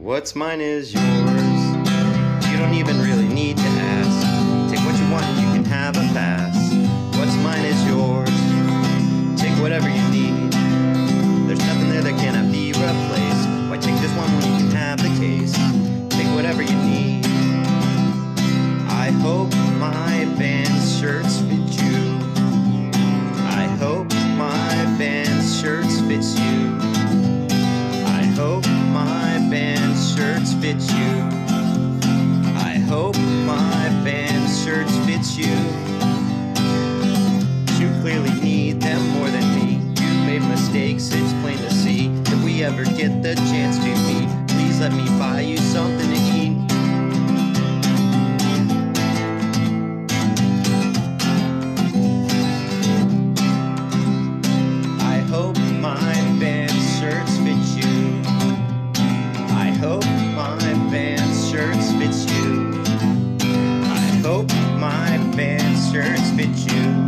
What's mine is yours. You don't even really need to fits you. I hope my band's shirts fits you. You clearly need them more than me. You made mistakes, it's plain to see. If we ever get the chance to my band's shirts fit you.